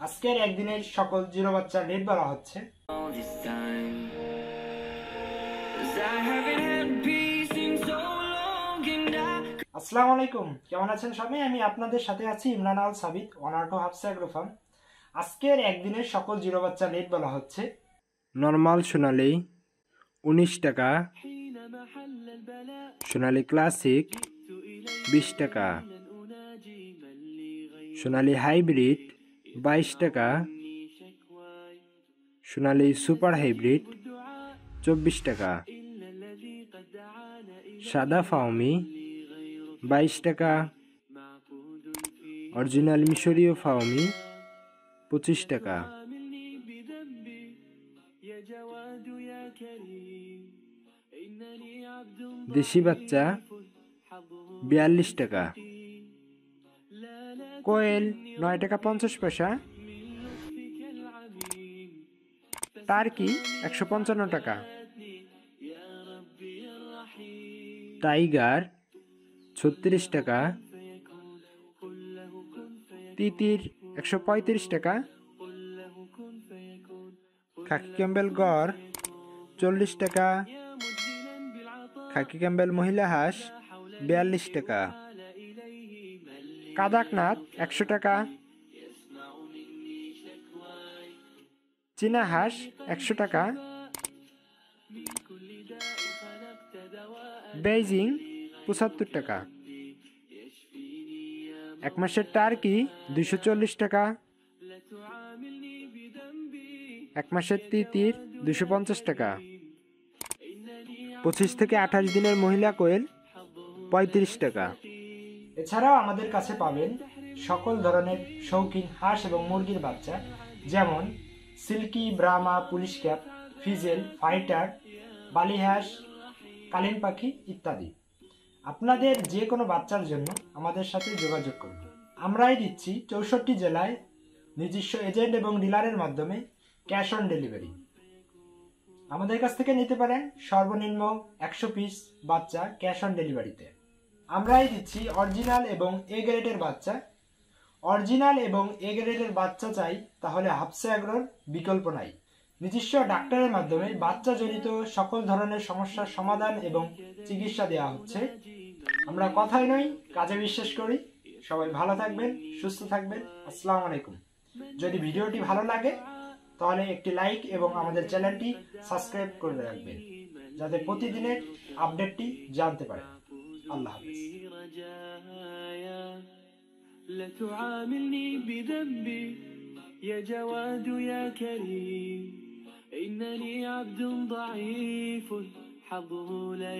আজকের একদিনের সকল জিরো বাচ্চার রেট বলা হচ্ছে। আসসালামু আলাইকুম কেমন আছেন সবাই? আমি আপনাদের সাথে আছি ইমরান আল সাবিত অনার্টো হাফসা অ্যাগ্রোফার্ম আজকের একদিনের সকল জিরো বাচ্চার রেট বলা হচ্ছে। নর্মাল সোনালি উনিশ টাকা। সোনালি ক্লাসিক বিশ টাকা। সোনালি হাইব্রিড বাইশ টাকা। সোনালি সুপার হাইব্রিড, চব্বিশ টাকা। সাদা ফাউমি বাইশ টাকা। অরিজিনাল মিশরীয় ফাউমি পঁচিশ টাকা। দেশি বাচ্চা, বিয়াল্লিশ টাকা। কোয়েল, নয় টাকা পঞ্চাশ পয়সা। টার্কি, একশো পঞ্চান্ন টাকা। টাইগার, ছত্রিশ টাকা। তিতির, একশো পঁয়ত্রিশ টাকা। খাকি ক্যাম্বেল গড়, চল্লিশ টাকা। খাকি ক্যাম্বেল মহিলা হাঁস, বিয়াল্লিশ টাকা। কাদাকনাথ, একশো টাকা। চীনা হাঁস, একশো টাকা। বেইজিং, পঁচাত্তর টাকা। এক মাসের টার্কি দুশো চল্লিশ টাকা। এক মাসের তিতির দুশো পঞ্চাশ টাকা। পঁচিশ থেকে আঠাশ দিনের মহিলা কোয়েল, পঁয়ত্রিশ টাকা। এছাড়াও আমাদের কাছে পাবেন সকল ধরনের শৌখিন হাঁস এবং মুরগির বাচ্চা, যেমন silkie Brahma Polish cap, frizzle, fighter বালিহাঁস কালিন পাখি ইত্যাদি। আপনাদের যে কোনো বাচ্চার জন্য আমাদের সাথে যোগাযোগ করুন। আমরাই দিচ্ছি চৌষট্টি জেলায় নিজস্ব এজেন্ট এবং ডিলারের মাধ্যমে ক্যাশ অন ডেলিভারি। আমাদের কাছ থেকে নিতে পারেন সর্বনিম্ন একশো পিস বাচ্চা ক্যাশ অন ডেলিভারিতে। আমরাই দিচ্ছি অরিজিনাল এবং এ গ্রেডের বাচ্চা। অরিজিনাল এবং এ গ্রেডের বাচ্চা চাই, তাহলে হাফসা অ্যাগ্রোর বিকল্প নাই। নিজস্ব ডাক্তারের মাধ্যমে বাচ্চা জনিত সকল ধরনের সমস্যার সমাধান এবং চিকিৎসা দেওয়া হচ্ছে। আমরা কথাই নই, কাজে বিশ্বাস করি। সবাই ভালো থাকবেন, সুস্থ থাকবেন। আসসালামু আলাইকুম। যদি ভিডিওটি ভালো লাগে, তাহলে একটি লাইক এবং আমাদের চ্যানেলটি সাবস্ক্রাইব করে রাখবেন, যাতে প্রতিদিনের আপডেটটি জানতে পারেন। الله رجايا لا تعاملني بذنبي. يا جواد يا كريم إنني عبد ضعيف حظه لا